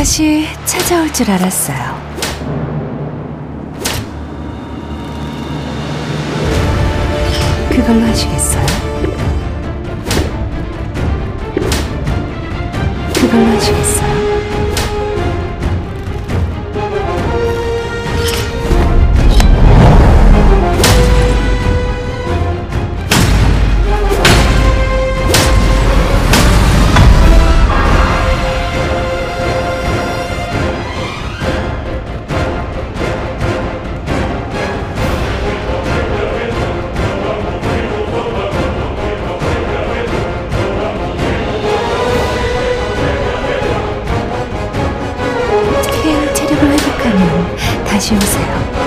다시 찾아올 줄 알았어요. 그걸로 하시겠어요? 그걸로 하시겠어요? 다시 오세요.